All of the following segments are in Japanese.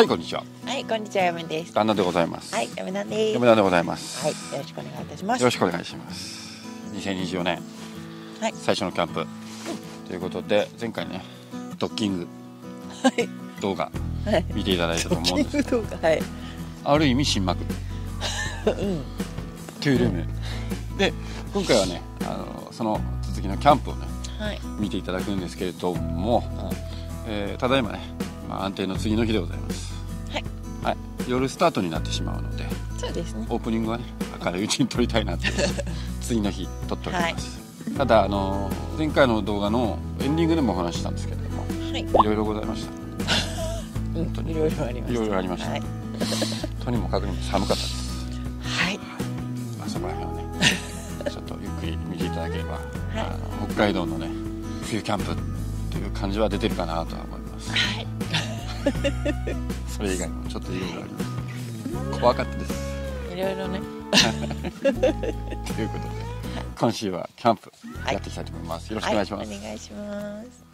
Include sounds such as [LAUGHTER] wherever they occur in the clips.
はいこんにちは。はい、こんにちは、やめです。旦那でございます。はい、やめなんです。山田でございます、はい、よろしくお願いいたします。よろしくお願いします。2024年はい、最初のキャンプ。ということで前回ねドッキング。はい、動画。はい。見ていただいたと思うんです。動画、はい。ある意味新幕。[LAUGHS] うん、トゥールーム。で今回はねあのその続きのキャンプをねはい、見ていただくんですけれども、えーただいまね、まあ、安定の次の日でございます夜スタートになってしまうのでそうですね。オープニングはね明るいうちに撮りたいなって [LAUGHS] 次の日撮っております、ただあの前回の動画のエンディングでもお話ししたんですけれどもはい、いろいろございました。[LAUGHS] うん、当にいろいろありました。いろいろありました。はい、とにもかくにも寒かったです、はい、まあ、そこら辺はね [LAUGHS] ちょっとゆっくり見ていただければ、い。あの北海道のね冬キャンプっていう感じは出てるかなとは思います。はい、[LAUGHS] それ以外にもちょっといろいろあります怖かったですいろいろね。[LAUGHS] ということで今週はキャンプはいやっていきたいと思います、よろしくお願いします、はい、お願いします。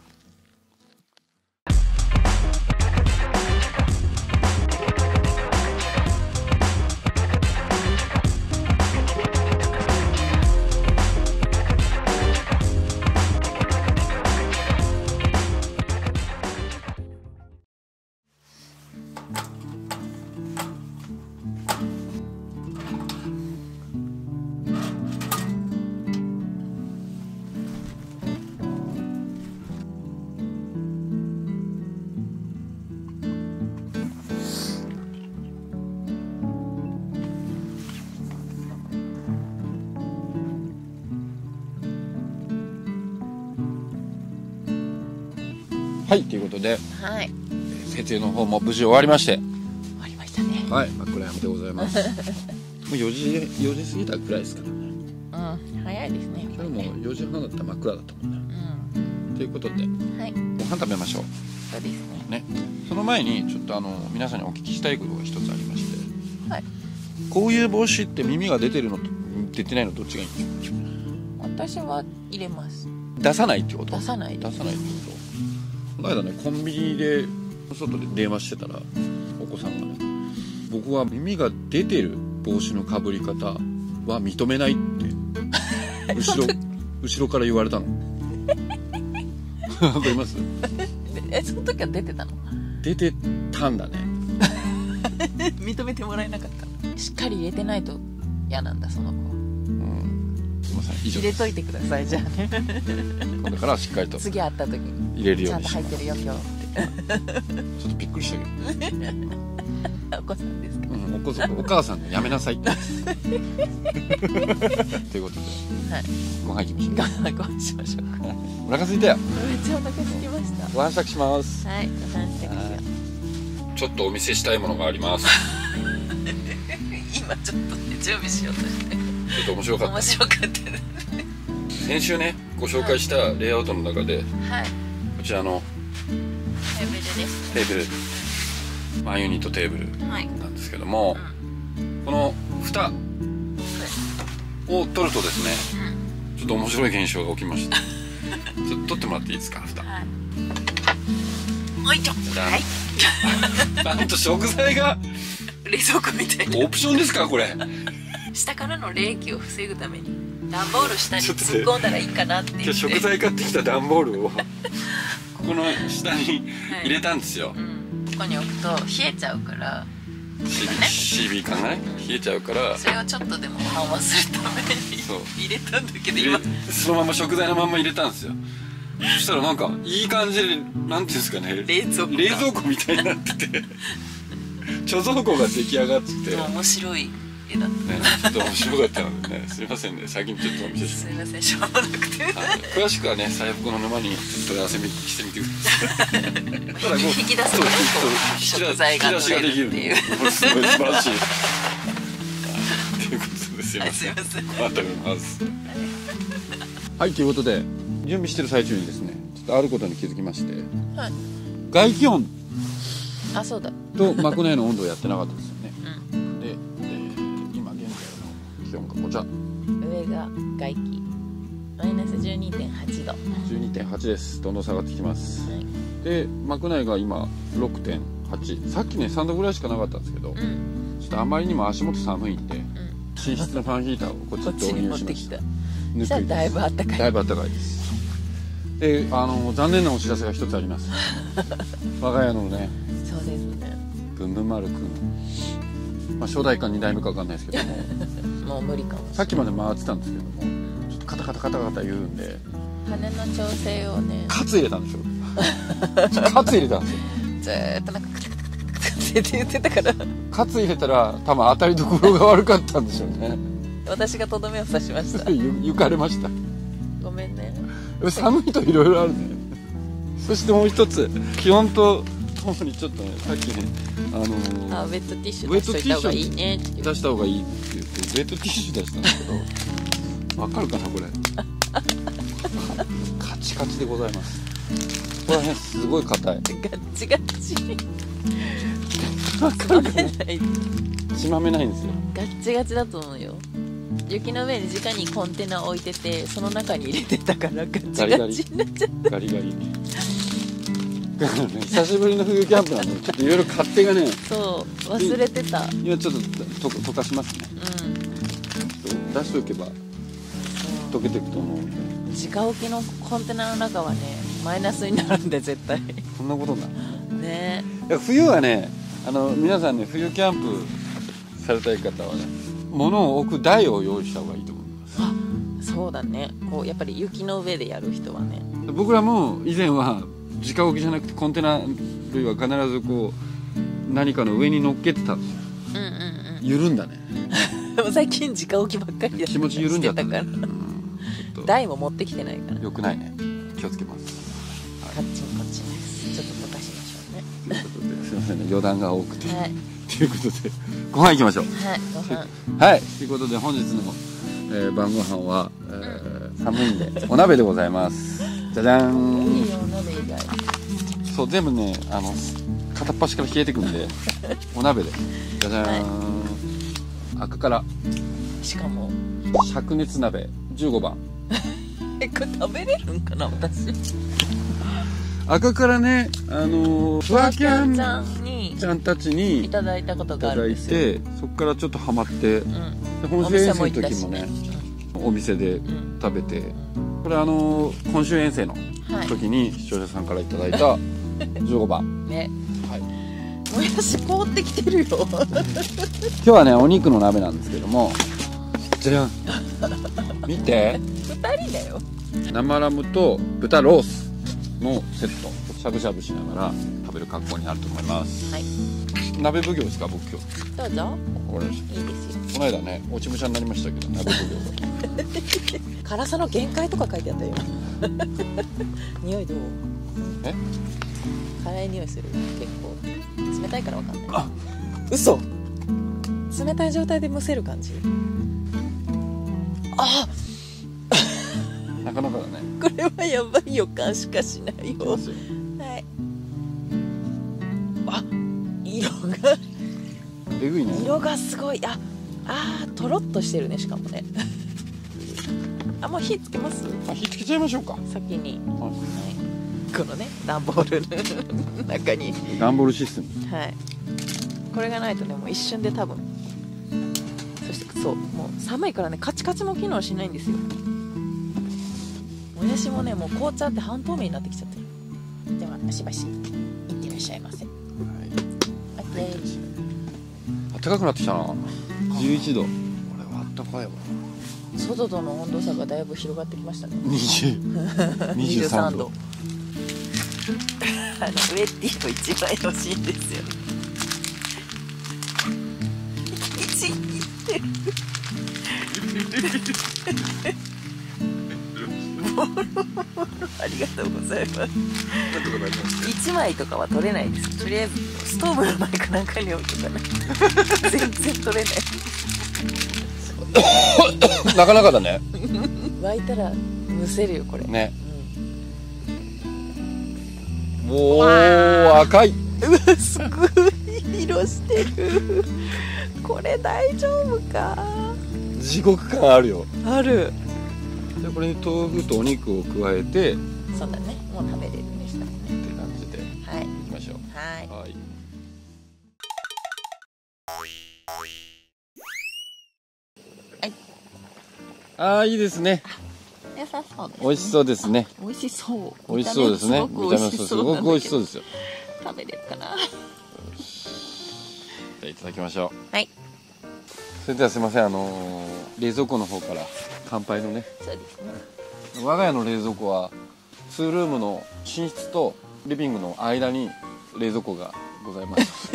はいということではい、設営の方も無事終わりまして。終わりましたね。はい真っ暗闇でございます。[LAUGHS] もう4時4時過ぎたぐらいですからね。うん、早いですね。今日も4時半だったら真っ暗だったもんねうん、ということではい、ご飯食べましょそうですね。うね。その前にちょっとあの皆さんにお聞きしたいことが一つありまして。はい、こういう帽子って耳が出てるのと出てないのどっちがいいんですか私は入れます。出さないってこと？出さない出さないってことこの間ねコンビニで外で電話してたらお子さんがね僕は耳が出てる帽子のかぶり方は認めないって [LAUGHS] 後ろ後ろから言われたのわかります？え、その時は出てたの？出てたんだね [LAUGHS] 認めてもらえなかった。しっかり入れてないと嫌なんだ、その子。うんません以上入れといてください、じゃあね。今度からはしっかりと次会った時に。入れるちゃんとようにします入ってるよ、今日。ちょっとびっくりしたけど、お子さんですか。うん、お子さんお母さんがやめなさいって [LAUGHS] ということではい。ご飯行きましょうご飯ご飯しましょうか。お腹空いたよめっちゃお腹空きました。ご飯支度しますはい、ご飯してください。ちょっとお見せしたいものがあります [LAUGHS] 今ちょっとね、準備しようとして。ちょっと面白かっ面白かったです。た先週ねご紹介したレイアウトの中ではい。こちらのテーブルです。テーブルワンユニットテーブルはい。なんですけどもこの蓋を取るとですねちょっと面白い現象が起きました [LAUGHS] ちょっと取ってもらっていいですか蓋はい。おいと。はい。[LAUGHS] なんと食材が冷蔵庫みたいな。オプションですかこれ下からの冷気を防ぐために。段ボール下に突っ込んだらいいかなって言って。今日食材買ってきた段ボールを。ここの下に入れたんですよ。うん。ここに置くと冷えちゃうから。CB かな冷えちゃうから。それをちょっとでも緩和するために入れたんだけど今。そのまま食材のまんま入れたんですよ。そしたらなんかいい感じでなんていうんですかね。冷蔵庫が。冷蔵庫みたいになってて。[LAUGHS] 貯蔵庫が出来上がって面白い絵だったちょっと面白かったのでねすいませんね先にちょっとお見せすすいませんしょうもなくて。はい詳しくはね最北の沼にちょっと問い合わせしてみてください。[LAUGHS] 引き出すとねそう食材が取れるっていう。すごい素晴らしい。[LAUGHS] はいということですいはいません。すいません。また見ます。はい。ということで準備してる最中にですねちょっとあることに気づきまして。はい。外気温あそうだ。と膜内の温度をやってなかったですが外気。マイナス12.8度。は12.8です。どんどん下がってきます。い。で膜内が今6.8 8さっきね3度ぐらいしかなかったんですけどちょうんっとあまりにも足元寒いんでうん。寝室のファンヒーターをこっち導入してました。た。そしたらだいぶあったかい。だいぶ暖かいです。であの残念なお知らせが一つあります。[LAUGHS] 我が家のね。そうですね。ブンブン丸くん、まあ、初代か2代目か分かんないですけども [LAUGHS] もう無理かもさっきまで回ってたんですけどもちょっとカタカタカタカタ言うんで。羽の調整をね。カツ入れたんですよ。カツ入れたんですよ。ずーっとなんかカタカタカタカタって言ってたからカツ入れたら多分当たりどころが悪かったんでしょうね私がとどめを刺しましたゆゆかれましたごめんね寒いといろいろあるねそしてもう一つ気温とともにちょっとねさっきねあのーあウェットティッシュ出しといた方がいいねって出した方がいいって言ってウェットティッシュ出したんですけどわかるかなこれ。カチカチでございます。これねすごい硬い。ガッチガチ。わかるかな。ないしまめないんですよ。ガッチガチだと思うよ。雪の上に直にコンテナ置いててその中に入れてたからガチガチになっちゃっガリガリだからね久しぶりの冬キャンプなんでちょっといろいろ勝手がねたそう忘れてた。うん今ちょっとと溶かしますね。出しておけばそ溶けていくと思うんで。う直置きのコンテナの中はねマイナスになるんで絶対。こんなことになるね。冬はねあの皆さんね冬キャンプされたい方はね物を置く台を用意した方がいいと思います。そうだね。こうやっぱり雪の上でやる人はね。僕らも以前は直置きじゃなくてコンテナ類は必ずこう何かの上に乗っけてた。んですようんうん。緩んだね。う [LAUGHS] んでも最近直置きばっかりだ気持ち緩んじゃったしてたからねうん。台も持ってきてないから。良くないね。気をつけます。カッチンコチンです。ちょっと溶かしましょうね。ということで。すいませんね。余談が多くて。はい。ということで。ご飯行きましょう。はい。ご飯。はい。ということで本日の、えー晩ご飯は、えー寒いんでお鍋でございますじゃじゃーん。いいよお鍋以外。そう全部ねあの片っ端から冷えてくんでお鍋で。じゃじゃーん、赤から。しかも。灼熱鍋。15番 [LAUGHS] えこれ食べれるんかな私。赤からねあのーフワキャンちゃんにちゃんたちにいいただいたことがあるんでそこからちょっとハマって。うん。で本お州遠征の時もねねお店でうん。うん。食べてこれあのー今週遠征のはい。時に視聴者さんからいただいた [LAUGHS] 15番。ね。はい。もやし凍ってきてるよ。今日はねお肉の鍋なんですけども。じゃじゃん。見て。二人だよ。生ラムと豚ロースのセット。しゃぶしゃぶしながら食べる格好になると思います。はい。鍋奉行ですか僕今日。どうぞ。いいですよ。たこの間ね落ち武者になりましたけど鍋奉行が辛さの限界とか書いてあったよ。[LAUGHS] 匂いどう？え？辛い匂いする？結構。冷たいからわかんない。あ嘘！冷たい状態で蒸せる感じ？あ！なかなかだね。[LAUGHS] これはやばい予感しかしないよ。はい。あ色が。えぐいね。色がすごい。ああーとろっとしてるねしかもね。[LAUGHS] あもう火つけます？あ火つけちゃいましょうか。先に、ははい、このね段ボールの [LAUGHS] 中に。い段ボールシステム。はい。これがないとねもう一瞬で多分。そしてそうもう寒いからねカチカチも機能しないんですよ。もやしもねもう凍っちゃって半透明になってきちゃってる。ではしばしいってらっしゃいませ。はい。あったかくなってきたな11度。これはあったかいわ。外との温度差がだいぶ広がってきましたね。20 23 [LAUGHS] 度。あの [LAUGHS] ウェッティも一番欲しいんですよ。一ってありがとうございますなんとかなります1枚とかは取れないです。とりあえずストーブの前かなんかに置いとかな。い全然取れない [LAUGHS] なかなかだね。沸いたら蒸せるよこれ、ね。うおお赤い。ん、うわすごい色してる。これ大丈夫か？地獄感あるよ。ある。でこれに豆腐とお肉を加えて。ってそうだね。もう食べれるねしたらね感じで。いはい。きましょう。はいああいいですね。良さそうです、美味しそうですね。美味しそう。美味しそうですね。見た目もすごく美味しそううですよ。食べれるかな？じゃあいただきましょう。はい。それではすいません。あのー冷蔵庫の方から乾杯のね。そうですね。我が家の冷蔵庫はツールームの寝室とリビングの間に冷蔵庫がございます。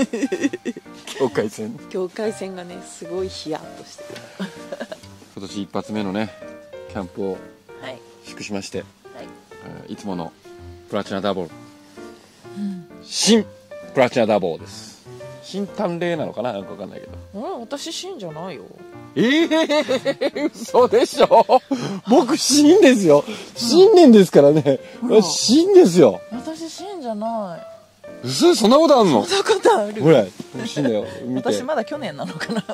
[LAUGHS] 境界線。境界線がねすごいヒヤッとしてる今年一発目のねキャンプをはい。祝しまして、はい。えーいつものプラチナダボール。うん新プラチナダボーです。新淡麗なのかな？なんかわかんないけど。あ私死んじゃないよ。ええー、嘘でしょ？僕新ですよ。新年ですからね。うん。新ですよ。私死んじゃない。嘘そんなことあんの？そんなことある。ほら新だよ。私まだ去年なのかな。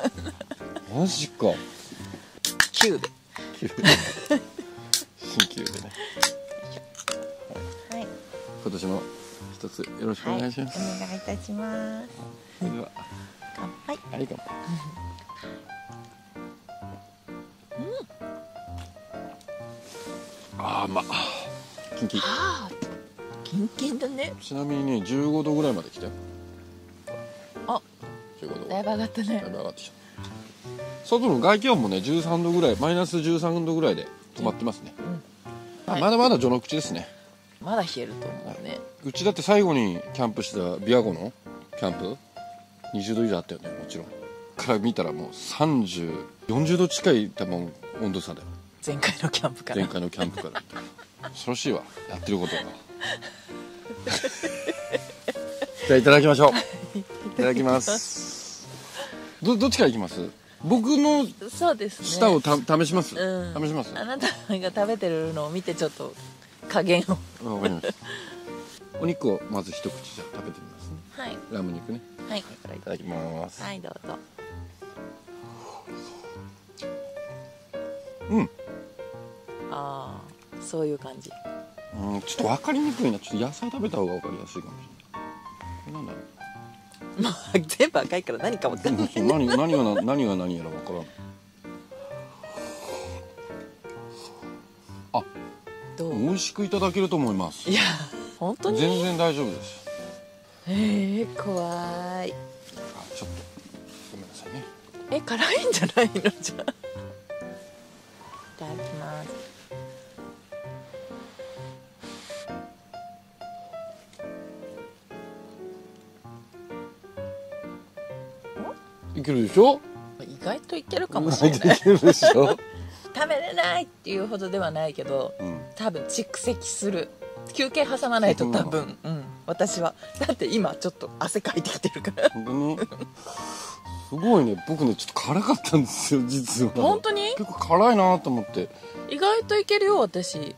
マジか9で新旧でね。はい。今年も一つよろしくお願いします、お願いい。たしますそれでは。乾杯。ありがとうあーまキンキン。はあキンキンだね。ちなみにね15度ぐらいまで来たよ。あ。15度。だいぶ上がったね。だいぶ上がってきた外の外気温もね13度ぐらいマイナス13度ぐらいで止まってますね、うん。まあはい。まだまだ序の口ですね。まだ冷えると思うね。うちだって最後にキャンプした琵琶湖のキャンプ20度以上あったよねもちろん。から見たらもう3040度近い多分温度差だよ。前回のキャンプから。前回のキャンプから。恐ろしいわ。やってることが。[LAUGHS] じゃあいただきましょう。いただきます。どどっちからいきます？僕のそうですね。舌をた試します、うん。試します？あなたが食べてるのを見てちょっと加減を。あわかりました。お肉をまず一口じゃあ食べてみますね。はい。ラム肉ね。はい。い。ただきます、はいどうぞ。うん。ああそういう感じ。うんちょっと分かりにくいな。ちょっと野菜食べた方が分かりやすいかもしれない。これなんだろ [LAUGHS] まあ全部赤いから何かも分かんないうそう何何がな何が何やら分からん。あどう？美味しくいただけると思います。いや本当に？全然大丈夫です。ええ怖い。あちょっとごめんなさいね。え辛いんじゃないの？じゃあでしょ？意外といけるかもしれい。ない [LAUGHS] 食べれないっていうほどではないけどうん、多分蓄積する。休憩挟まないと多分。うん。私は。だって今ちょっと汗かいてきてるから。本当に？すごいね。僕ねちょっと辛かったんですよ実は。本当に？結構辛いなと思って。意外といけるよ私。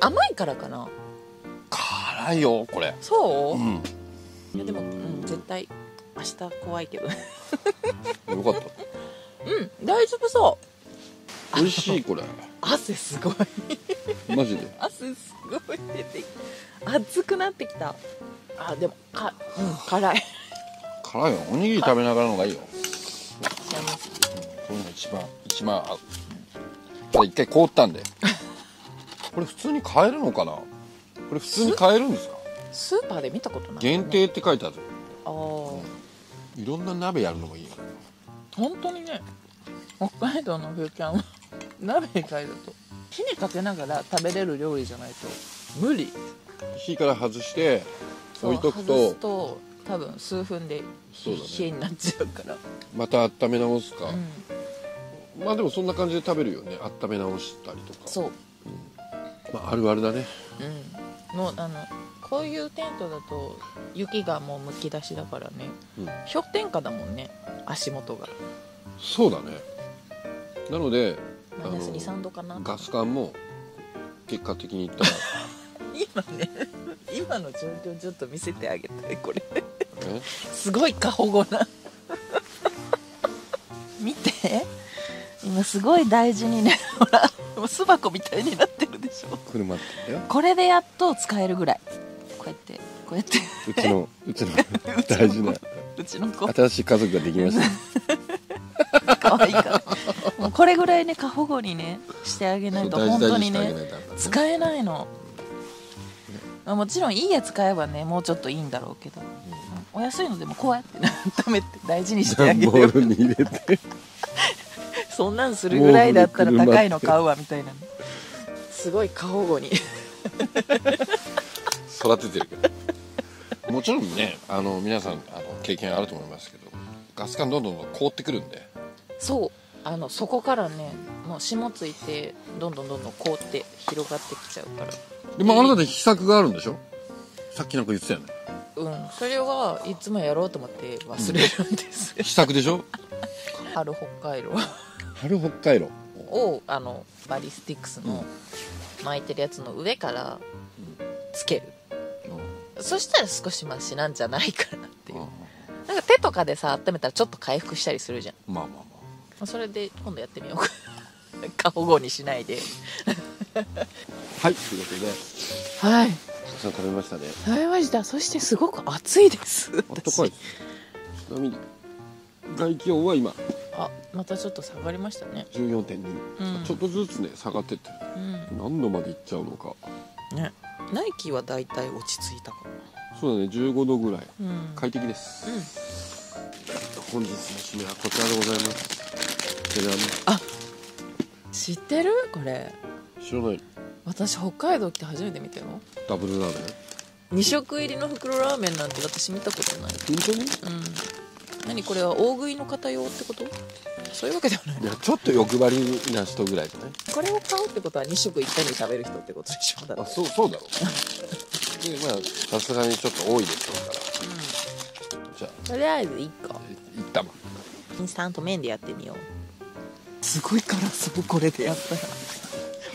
甘いからかな。辛いよこれ。そう？う、ん。いやでも、うん、絶対明日怖いけどよかった。うん大丈夫そう。美味しいこれ。汗すごい。マジで？汗すごい出てき熱くなってきた。あでもかうん辛い。辛いよおにぎり食べながらの方がいいよ幸せこういうの一番一番合うただ一回凍ったんで。[LAUGHS] これ普通に買えるのかな？これ普通に買えるんですか？スーパーで見たことない、限定って書いてあるいろんな鍋やるのがいいよ。本当にね北海道の冬キャンは [LAUGHS] 鍋に変えると火にかけながら食べれる料理じゃないと無理。火から外して置いとく外すとと多分数分でそうだね。冷えになっちゃうから。また温め直すか、うん。まあでもそんな感じで食べるよね。温め直したりとか。そう。まあ、あるあるだね。うん。もうあのこういうテントだと雪がもうむき出しだからね。うん。氷点下だもんね。足元が。そうだね。なのでマイナスあの23度かな。ガス管も結果的に言ったら。[LAUGHS] 今ね今の状況ちょっと見せてあげたいこれ。ねすごい過保護な。見て。今すごい大事にねほら巣箱みたいになってるでしょ。車って。これでやっと使えるぐらいこうやってこうやって。うちのうちの [LAUGHS] 大事なうちの子。新しい家族ができました。[LAUGHS] 可愛いからもうこれぐらいね過保護にねしてあげないと大本当にね使えないの、まあ、もちろんいいやつ買えばねもうちょっといいんだろうけど、お安いのでもこうやって [LAUGHS] 温めて大事にしてあげてよールに入れて。そんなんするぐらいだったら高いの買うわみたいなね。すごい過保護に育ててるけど。もちろんねあの皆さんあの経験あると思いますけどガス管どんどん凍ってくるんで。そう。あのそこからねもう霜ついてどんどんどんどん凍って広がってきちゃうから。でもあなたで秘策があるんでしょ？さっきなんか言ってたよね。うん。それはいつもやろうと思って忘れるんです、秘策でしょ？春北海道。春北海道。をあのバリスティックスの巻いてるやつの上からつけるそしたら少しマシなんじゃないかなっていう。なんか手とかでさ温めたらちょっと回復したりするじゃん。まあまあままあそれで今度やってみよう。か [LAUGHS] 過保護にしないで。あ [LAUGHS] はいということで。はい。たくさん食べましたね。食べました。そしてすごく暑いです。あったかい。ちなみに外気温は今。あまたちょっと下がりましたね。14.2、うん。ちょっとずつね下がってってる。うん。何度までいっちゃうのか。ねナイキはだいたい落ち着いたかそうだね15度ぐらい。なうん。快適です、うん。本日の締めはこちらでございます。じゃじゃ知ってる？これ。ん知らない。私北海道来て初めて見たよダブルラーメン？2食入りの袋ラーメンなんて私見たことない。本当に？うん。何これは大食いの方用ってこと？そういうわけではないいやちょっと欲張りな人ぐらいじゃない？これを買うってことは2食いっぺんに食べる人ってことでしょだあそうそうだろう。でまあさすがにちょっと多いでしょうからじゃあ。とりあえず1個。いったまインスタント麺でやってみよう。すごい辛そうこれでやったら。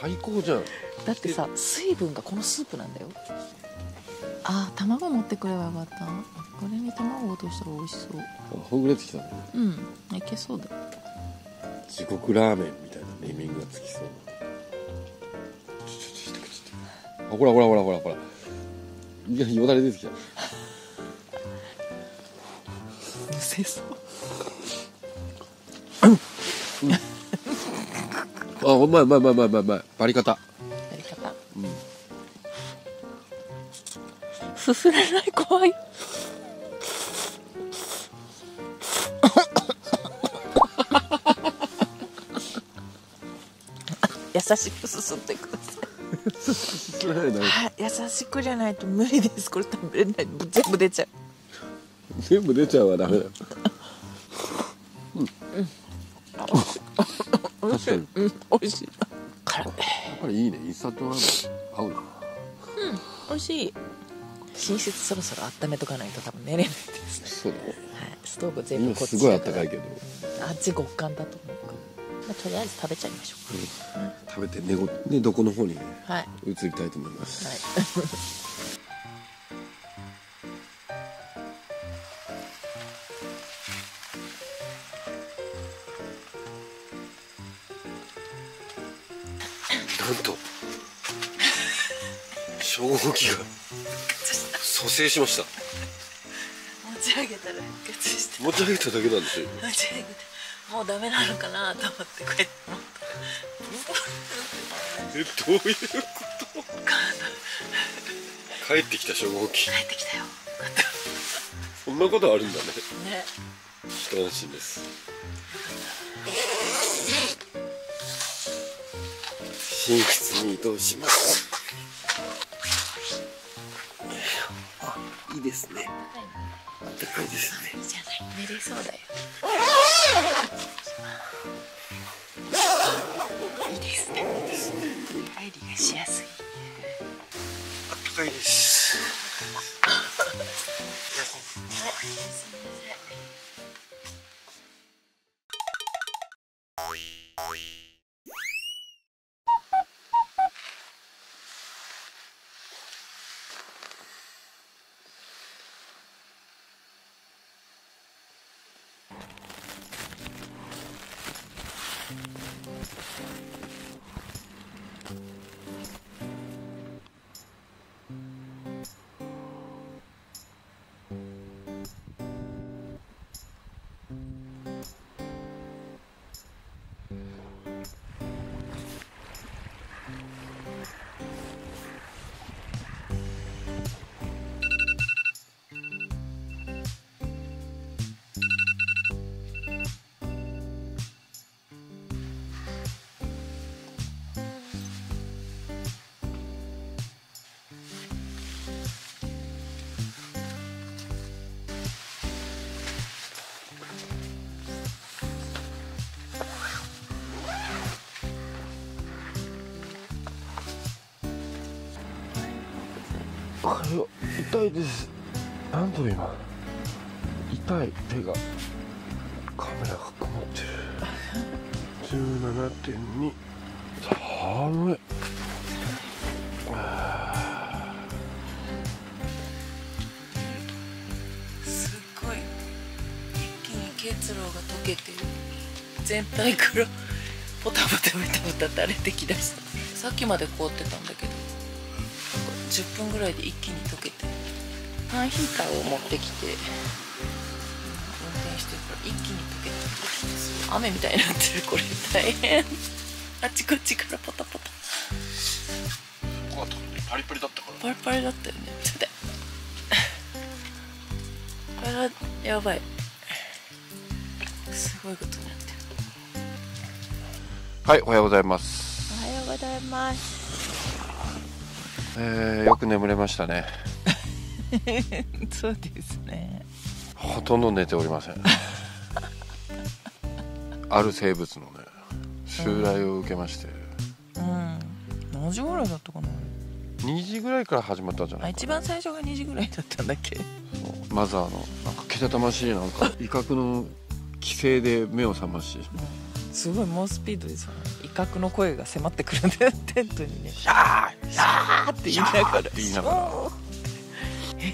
最高じゃん。だってさ水分がこのスープなんだよ。あー卵持ってくればよかった。これに卵落としたら美味しそう。あほぐれてきたね。うんいけそうだ地獄ラーメンみたいなネーミングがつきそうな。あほらほらほらほらほらいやよだれ出てきた。むせそうあうまいうまいうまいうまいうまいバリり方。うん。すすれない怖い優しくすすってください。はい優しくじゃないと無理です。これ食べれない全部出ちゃう。全部出ちゃうはダメだよ。美味しい。確かうん美味しい。辛いやっぱりい。いねインスタントラーメン合うな美味しい。寝室そろそろ温めとかないと多分寝れないですね。そうだね。はい。ストーブ全部こっち今すごいあっただかいけど。あっち極寒だと思うあ、とりあえず食べちゃいましょう。食べて寝ご寝床の方にねかはい。移りたいと思います、はい。なんと初号機が蘇生しました。持ち上げたら復活して持ち上げただけなんですよ。持ち上げてもうダメなのかなと思ってこうやって持った。えどういうこと帰ってきた初号機帰ってきたよ。そんなことあるんだね。ね一安心です寝室に移動しますあいいですねあったかいですねじゃない寝れそうだよいいですね。入りがしやすい。あったかいです。痛いです。なんと今痛い手がカメラが曇ってる。17.2寒い。すっごい一気に結露が溶けて全体からポタポタポタポタ垂れてきだした。さっきまで凍ってたんだけど10分ぐらいで一気に溶けてファンヒーターを持ってきて運転してるから一気に溶けて雨みたいになってるこれ。大変。あっちこっちからポタポタ。パリパリだったから。パリパリだったよね。ちょっとこれはやばい。すごいことになってる。はいおはようございます。おはようございます。えー、よく眠れましたね [LAUGHS] そうですね。ほとんど寝ておりません。[LAUGHS] ある生物のね襲来を受けまして、うん。何時ぐらいだったかな？2時ぐらいから始まったんじゃないかあ一番最初が2時ぐらいだったんだっけ？そう。まずあのなんかけたたましいなんか [LAUGHS] 威嚇の規制で目を覚まし。すごい猛スピードでさ威嚇の声が迫ってくるんだよ。テントにね「やー「あー!」って言いながら。って言いながら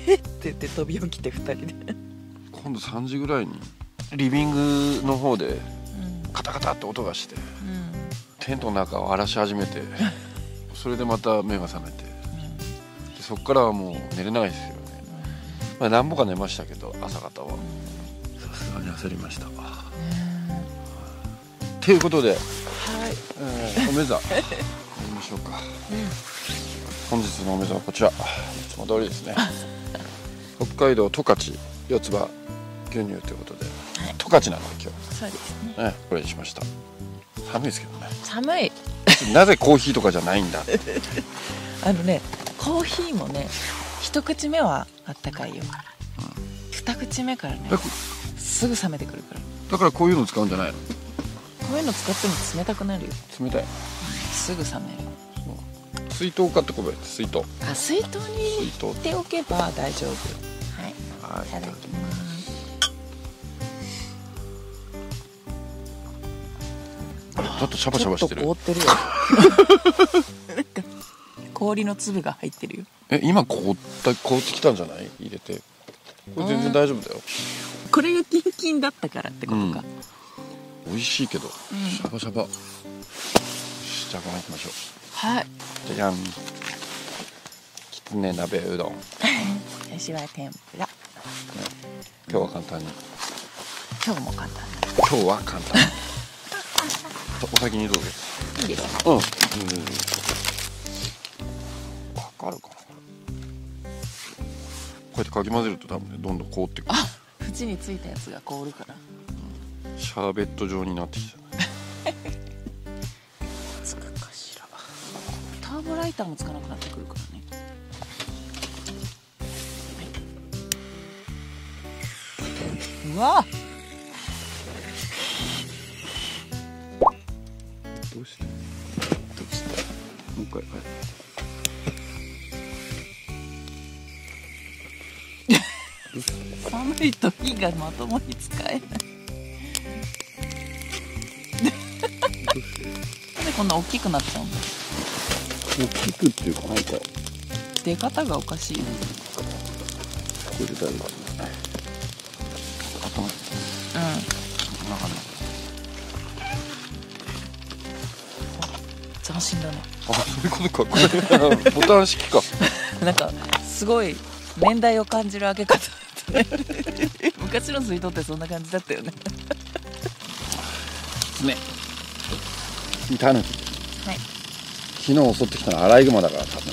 えっ？って言って飛び起きて2人で。今度3時ぐらいにリビングの方でうん。カタカタって音がしてうん。テントの中を荒らし始めて [LAUGHS] それでまた目が覚めてでそっからはもう寝れないですよね。まあ何ぼか寝ましたけど朝方は。さすがに焦りました。わということで、はい。えーおめざ。[LAUGHS] やりましょうか本日のおめざはこちら。いつも通りですね。[LAUGHS] 北海道十勝四つ葉牛乳ということで。はい。十勝なんで今そうですね。日ねこれにしました。寒いですけどね。寒い。なぜコーヒーとかじゃないんだ。[LAUGHS] あのねコーヒーもね一口目はあったかいよ、二口目からねだすぐ冷めてくるから。だからこういうの使うんじゃないの？こういうの使っても冷たくなるよ。冷たい。すぐ冷める水筒買ってこい水筒。あ水筒に入水筒れておけば大丈夫。はいはいいただきます。だってシャバシャバしてる。ちょっと凍ってるよ。[LAUGHS] なんか氷の粒が入ってるよ。え今凍った凍ってきたんじゃない？入れて。これ全然大丈夫だよ。これがキンキンだったからってことか、美味しいけど、ん。シャバシャバ。じゃあご飯いきましょうはい。じゃじゃん。きつね鍋うどん。[LAUGHS] 私は天ぷら。今日は簡単に。今日も簡単。今日は簡単。に [LAUGHS] お先にどうぞ。いいです。かうん、うん、かかるかな。こうやってかき混ぜると多分ねどんどん凍ってくる。あ縁についたやつが凍るから。シャーベット状になってきたーボライターもつかなくなってくるからね。うわ。どうしてどうしてもう一回はい。[LAUGHS] 寒いと火がまともに使えない。[LAUGHS] なんでこんな大きくなっちゃうんだ大きくっていうかなんかこ出方がおかしい。れで大丈夫かな頭。うんなんかね斬新だねあそういうことかこれボタン式かなんかすごい年代を感じる開け方だったね昔の水筒ってそんな感じだったよねねタヌキはい昨日襲ってきたのはアライグマだから多分。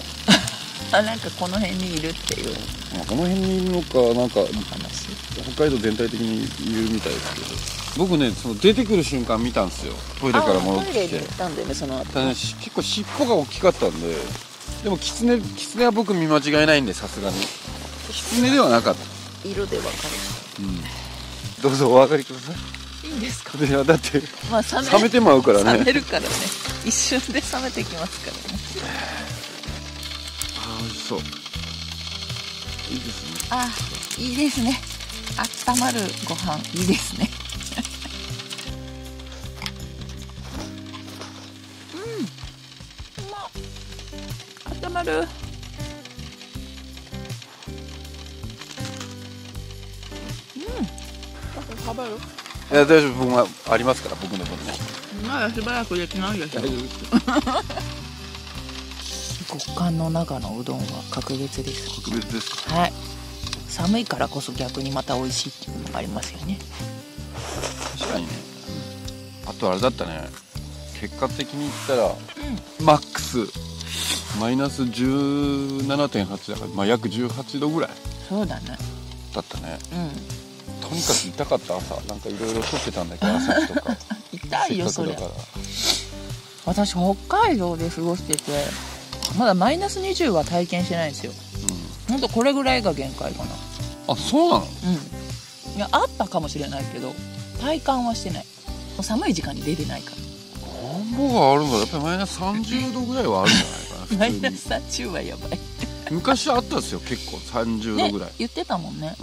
[LAUGHS] あなんかこの辺にいるっていう。まあこの辺にいるのかなんか話？北海道全体的にいるみたいですけど。僕ねその出てくる瞬間見たんですよ。トイレから戻ってきて。たんだよねその後。ねし結構尻尾が大きかったんで。でもキツネキツネは僕見間違いないんでさすがに。キツネではなかった、色でわかうん、どうぞお分かりくださるいいんですか？いいやだってまあ冷め冷めてまうからね。冷めるからね一瞬で冷めてきますからね。あー美味しそう。いいですね。あいいですね。あったまるご飯いいですね。うんうまっ。あったまる。うん。食べる？いや大丈夫。僕はありますから僕の分ねまだしばらくできないですよ極寒の中のうどんは格別です特別です。かはい。寒いからこそ逆にまた美味しいっていうのもありますよね。確かに。ねあとあれだったね。結果的に言ったら、マックス。マイナス17.8だから、まあ、約18度ぐらい。そうだね。だったね。うん。とにかく痛かった朝。なんかいろいろ撮ってたんだけど朝日とか痛いよそれ私北海道で過ごしててまだマイナス20は体験してないんですよ。ほんとこれぐらいが限界かな。うん、あそうなの？うん。いやあったかもしれないけど体感はしてない。寒い時間に出てないから。暖房があるんだ。やっぱりマイナス30度ぐらいはあるんじゃないかなマイナス30はやばい。昔あったんですよ結構。30ね度ぐらい、言ってたもんね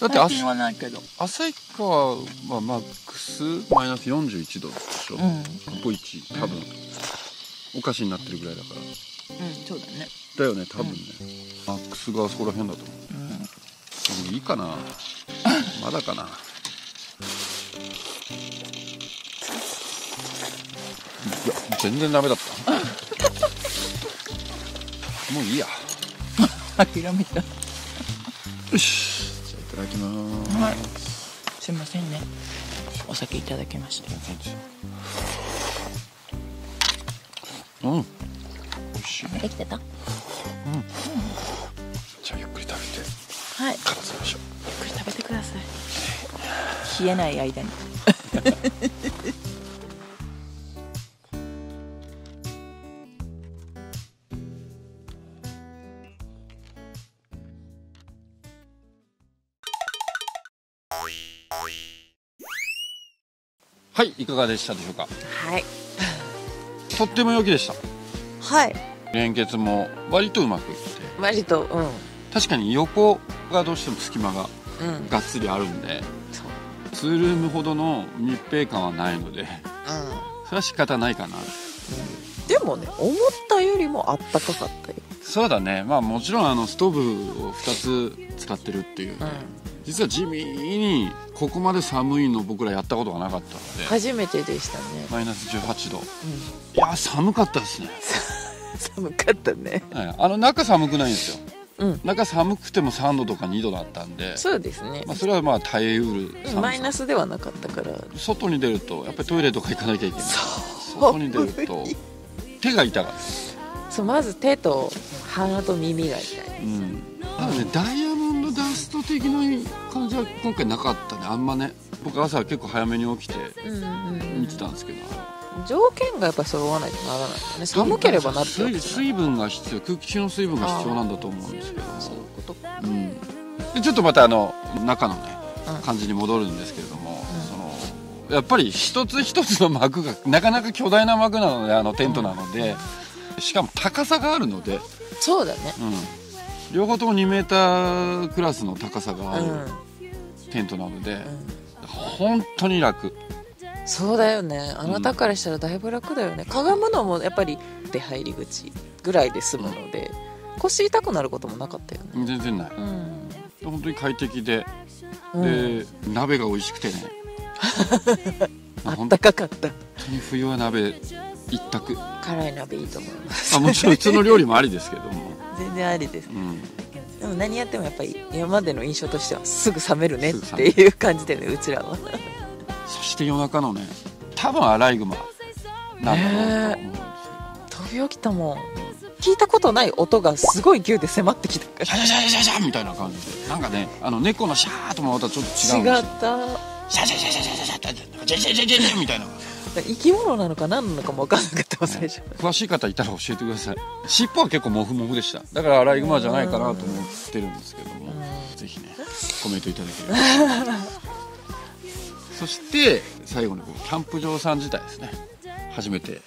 だって最近あはないけど。旭川はマックスマイナス41度でしょ、うん。うんポイチ多分、おかしになってるぐらいだから。そうだね。だよね多分ね、マックスがあそこら辺だと思う。うんでもいいかな。[COUGHS] まだかな。いや全然ダメだった。[LAUGHS] もういいや。[LAUGHS] 諦めた。よしきます、はい。すいませんね。お酒いただきましたうん。美味しい。できてた？じゃあゆっくり食べて。はい。からせましょう。ゆっくり食べてください。冷えない間に [LAUGHS] はいいかがでしたでしょうか？はい。とっても良きでした。はい。連結も割とうまくいって。割とうん。確かに横がどうしても隙間がうん。がっつりあるんでそう。ツールームほどの密閉感はないのでうそれは仕方ないかな。ん。でもね思ったよりもあったかかったよ。そうだね。まあもちろんあのストーブを2つ使ってるっていう、うん実は地味にここまで寒いの僕らやったことがなかったので。初めてでしたね、マイナス18度。うん、いや寒かったですね、[LAUGHS] 寒かったね。はい、あの中寒くないんですよ。うん。中寒くても3度とか2度だったんで、そうですね、まあ、それはまあ耐えうるマイナスではなかったから。外に出るとやっぱりトイレとか行かなきゃいけない。そう。外に出ると手が痛かった。そうまず手と鼻と耳が痛いうん。ただねダイヤダスト的な感じは今回なかったね。あんまね。僕朝結構早めに起きてうんうん見てたんですけど、条件がやっぱ揃わないとならないよね。寒ければなるって水分が必要空気中の水分が必要なんだと思うんですけど。そういうこと。かうん、でちょっとまたあの中のねうん。感じに戻るんですけれども、そのやっぱり一つ一つの幕がなかなか巨大な幕なのであのテントなので、しかも高さがあるので、そうだね。うん、両方とも2メータークラスの高さがあるうん、テントなので、うん、本当に楽。そうだよね。あなたからしたらだいぶ楽だよね。かがむのもやっぱり出入り口ぐらいで済むので腰痛くなることもなかったよね。全然ない。うん、本当に快適で、うん、で鍋が美味しくてね。[LAUGHS] あ本当ったかかった。に冬は鍋一択。辛い鍋いいと思います。あもちろん普通の料理もありですけども、全然ありです。うん、でも何やってもやっぱり今までの印象としてはすぐ冷めるねっていう感じだよねうちらは。[LAUGHS] そして夜中のね多分アライグマなんだろうと思うんです飛び起きたもん。聞いたことない音がすごい勢いで迫ってきたシャシャシャシャシャみたいな感じで。なんかねあの猫のシャーともまたちょっと違う違ですよ。ったシャシャシャシャシャシャシャジャジャジャジャジャみたいな生き物なのか何なのかも分かんなかったも最初詳しい方いたら教えてください尻尾は結構モフモフでしただからアライグマじゃないかなと思ってるんですけどもぜひねコメントいただければそして最後にこうキャンプ場さん自体ですね初めて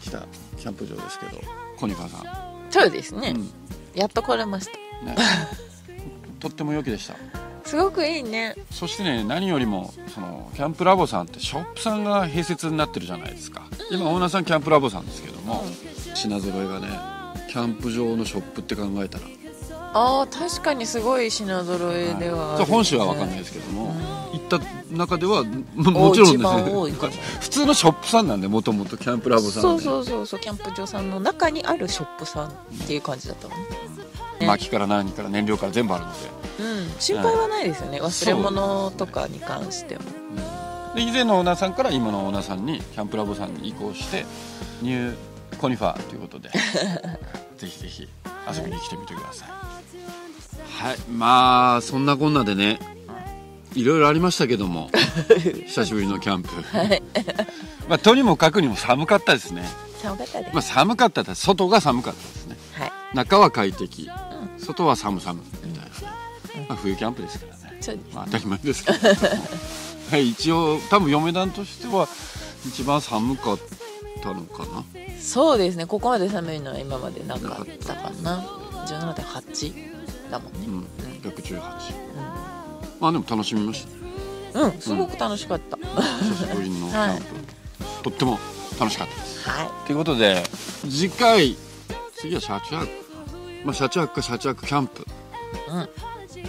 来たキャンプ場ですけどコニカさん、そうですね、うんやっと来れましたねとっても良きでしたすごくいいね。そしてね何よりもそのキャンプラボさんってショップさんが併設になってるじゃないですか。今オーナーさんキャンプラボさんですけども、品揃えがねキャンプ場のショップって考えたら。ああ確かにすごい品揃えではある、ね本州は分かんないですけども、行った中ではもちろん一番ね [LAUGHS] 普通のショップさんなんでもともとキャンプラボさんで。そうそうそうそうキャンプ場さんの中にあるショップさんっていう感じだったもんねね薪から何から燃料から全部あるので。うん。心配はないですよね。忘れ物とかに関しても。で以前のオーナーさんから今のオーナーさんにキャンプラボさんに移行してニューコニファーということで [LAUGHS] ぜひぜひ遊びに来てみてください。はい。まあそんなこんなでねいろいろありましたけども [LAUGHS] 久しぶりのキャンプ、[LAUGHS] まあ、とにもかくにも寒かったですね、寒かったです、まあ、寒かったです。外が寒かったですね。はい。中は快適、外は寒々みたいな、まあ、冬キャンプですからね。まあ、当たり前ですけどはい一応多分嫁団としては一番寒かったのかな。そうですね。ここまで寒いのは今までなかったかな。17.8だもんね。うん。逆18まあでも楽しみました。ねうん、うん、すごく楽しかった、久しぶりのキャンプ、とっても楽しかったです。はい。ということで次回次は車中泊まあ車中泊か車中泊キャンプ。うん。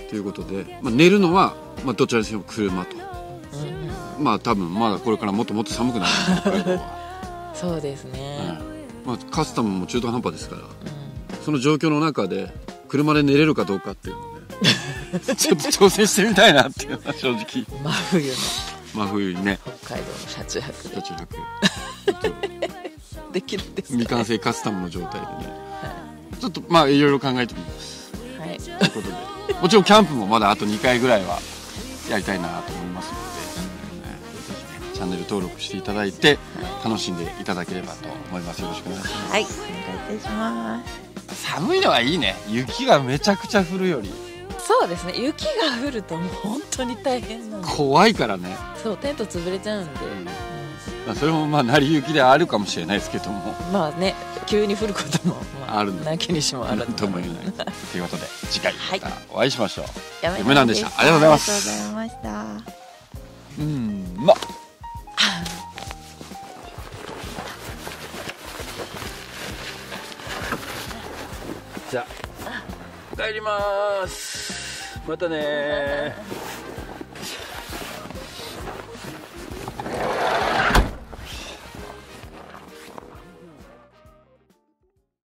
ということで、まあ、寝るのは、まあ、どちらにしても車と。うんまあ多分まだこれからもっともっと寒くなる。北海道は、そうですね、うん。まあ、カスタムも中途半端ですから。うん。その状況の中で車で寝れるかどうかっていうので [LAUGHS] ちょっと挑戦してみたいなっていうのは正直。真冬の。真冬にね。北海道の車中泊車中泊。[LAUGHS] できるんですか、未完成カスタムの状態でねちょっとまあいろいろ考えてみます。はい。ということで。もちろんキャンプもまだあと2回ぐらいはやりたいなと思いますので、ねぜひねチャンネル登録していただいて楽しんでいただければと思います。よろしくお願いします。はい。お願いいたします。寒いのはいいね。雪がめちゃくちゃ降るより。そうですね。雪が降るともう本当に大変なんで。怖いからね。そうテント潰れちゃうんで、まあそれもまあ成り行きであるかもしれないですけども。うんまあね急に降ることも、まあ、あるんだなきにしもあるなんとも言えない。ということで次回はい。またお会いしましょう、や夢なんでした。ありがとうございます。ありがとうございました。うんま。じゃあ帰ります。またね